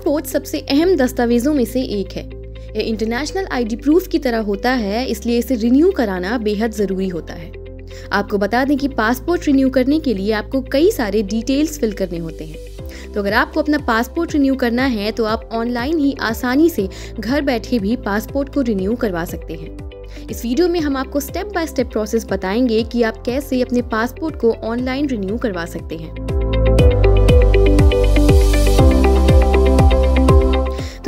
Passport सबसे अहम दस्तावेजों में से एक है। यह इंटरनेशनल आईडी प्रूफ की तरह होता है, इसलिए इसे रिन्यू कराना बेहद ज़रूरी होता है। आपको बता दें कि पासपोर्ट रिन्यू करने के लिए आपको कई सारे डिटेल्स फिल करने होते हैं। तो अगर आपको अपना पासपोर्ट रिन्यू करना है तो आप ऑनलाइन ही आसानी से घर बैठे भी पासपोर्ट को रिन्यू करवा सकते हैं। इस वीडियो में हम आपको स्टेप बाय स्टेप प्रोसेस बताएँगे कि आप कैसे अपने पासपोर्ट को ऑनलाइन रिन्यू करवा सकते हैं।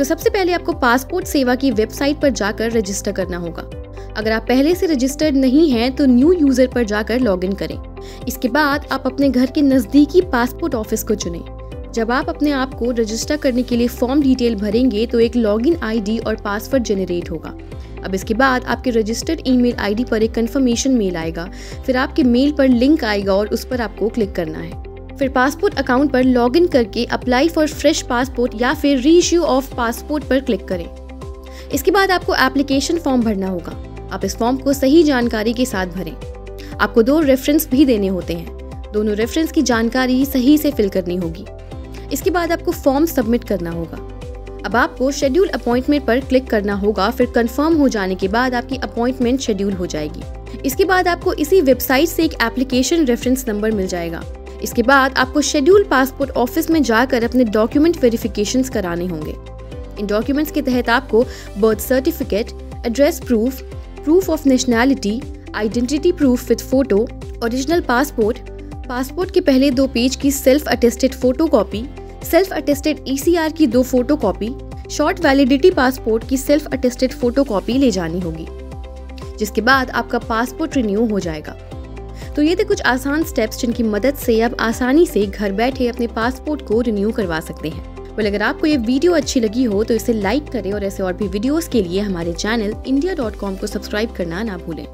तो सबसे पहले आपको पासपोर्ट सेवा की वेबसाइट पर जाकर रजिस्टर करना होगा। अगर आप पहले से रजिस्टर्ड नहीं हैं तो न्यू यूज़र पर जाकर लॉगिन करें। इसके बाद आप अपने घर के नज़दीकी पासपोर्ट ऑफ़िस को चुनें। जब आप अपने आप को रजिस्टर करने के लिए फॉर्म डिटेल भरेंगे तो एक लॉगिन आईडी और पासवर्ड जनरेट होगा। अब इसके बाद आपके रजिस्टर्ड ईमेल आईडी पर एक कंफर्मेशन मेल आएगा। फिर आपके मेल पर लिंक आएगा और उस पर आपको क्लिक करना है। फिर पासपोर्ट अकाउंट पर लॉगिन करके अप्लाई फॉर फ्रेश पासपोर्ट या फिर री इश्यू ऑफ़ पासपोर्ट पर क्लिक करें। इसके बाद आपको एप्लीकेशन फॉर्म भरना होगा। आप इस फॉर्म को सही जानकारी के साथ भरें। आपको दो रेफरेंस भी देने होते हैं। दोनों रेफरेंस की जानकारी सही से फिल करनी होगी। इसके बाद आपको फॉर्म सबमिट करना होगा। अब आपको शेड्यूल अपॉइंटमेंट पर क्लिक करना होगा। फिर कंफर्म हो जाने के बाद आपकी अपॉइंटमेंट शेड्यूल हो जाएगी। इसके बाद आपको इसी वेबसाइट से एक एप्लीकेशन रेफरेंस नंबर मिल जाएगा। इसके बाद आपको शेड्यूल पासपोर्ट ऑफ़िस में जाकर अपने डॉक्यूमेंट वेरिफिकेशन कराने होंगे। इन डॉक्यूमेंट्स के तहत आपको birth certificate address proof proof of nationality identity proof with photo original passport passport के पहले दो पेज की self attested photocopy self attested ECR की दो photocopy short validity passport की सेल्फ अटेस्टेड फ़ोटो कॉपी ले जानी होगी, जिसके बाद आपका पासपोर्ट रिन्यू हो जाएगा। तो ये थे कुछ आसान स्टेप्स जिनकी मदद से आप आसानी से घर बैठे अपने पासपोर्ट को रिन्यू करवा सकते हैं। वेल अगर आपको ये वीडियो अच्छी लगी हो तो इसे लाइक करें और ऐसे और भी वीडियोस के लिए हमारे चैनल इंडिया डॉट कॉम को सब्सक्राइब करना ना भूलें।